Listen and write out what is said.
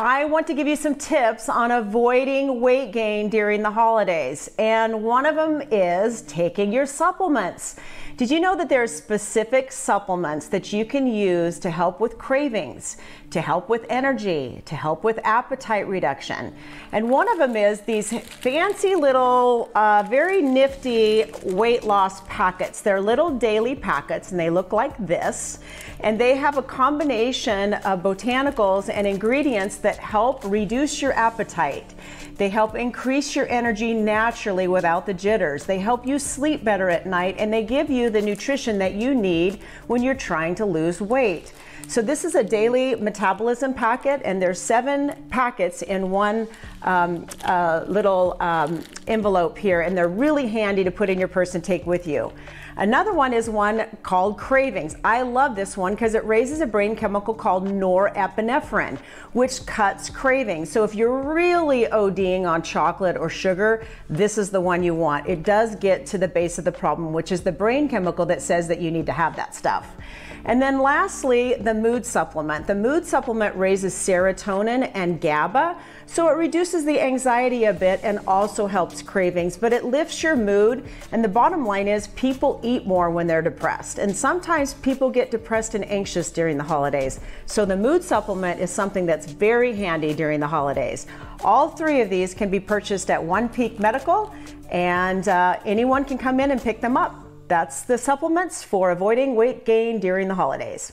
I want to give you some tips on avoiding weight gain during the holidays. And one of them is taking your supplements. Did you know that there are specific supplements that you can use to help with cravings, to help with energy, to help with appetite reduction? And one of them is these fancy little, uh, very nifty weight loss packets. They're little daily packets and they look like this. And they have a combination of botanicals and ingredients that help reduce your appetite. They help increase your energy naturally without the jitters. They help you sleep better at night and they give you the nutrition that you need when you're trying to lose weight. So this is a daily metabolism packet, and there's seven packets in one um, uh, little um, envelope here, and they're really handy to put in your purse and take with you. Another one is one called cravings. I love this one because it raises a brain chemical called norepinephrine, which cuts cravings. So if you're really ODing on chocolate or sugar, this is the one you want. It does get to the base of the problem, which is the brain chemical that says that you need to have that stuff. And then lastly, the mood supplement. The mood supplement raises serotonin and GABA, so it reduces the anxiety a bit and also helps cravings, but it lifts your mood. And the bottom line is people eat more when they're depressed. And sometimes people get depressed and anxious during the holidays. So the mood supplement is something that's very handy during the holidays. All three of these can be purchased at One Peak Medical, and uh, anyone can come in and pick them up. That's the supplements for avoiding weight gain during the holidays.